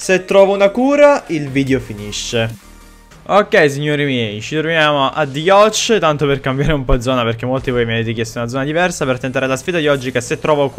Se trovo una cura, il video finisce. Ok signori miei, ci troviamo a Diocce Tanto per cambiare un po' zona perché molti di voi mi avete chiesto una zona diversa Per tentare la sfida di oggi che se trovo,